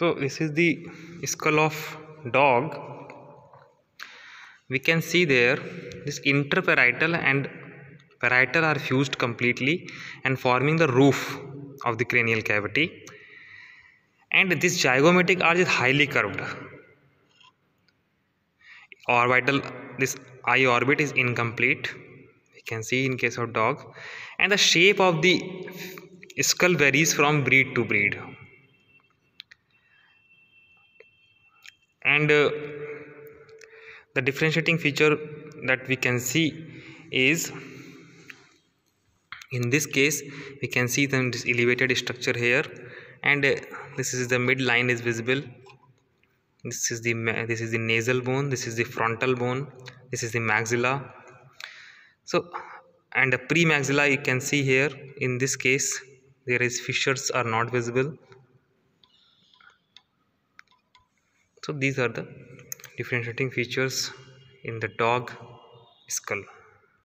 so this is the skull of dog. We can see there this interparietal and parietal are fused completely and forming the roof of the cranial cavity. And this zygomatic arch is highly curved. Orbital this eye orbit is incomplete. We can see in case of dog. And the shape of the skull varies from breed to breed and uh, the differentiating feature that we can see is in this case we can see this elevated structure here. And uh, this is the midline is visible. This is the this is the nasal bone. This is the frontal bone. This is the maxilla. So and the pre-maxilla you can see here. In this case there is fissures are not visible so these are the differentiating features in the dog skull